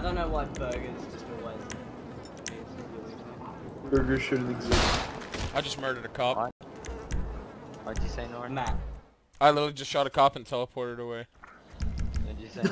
I don't know why burgers just always. Burgers shouldn't exist. I just murdered a cop. What? What'd you say, Nora? Matt. I literally just shot a cop and teleported away. What'd you say,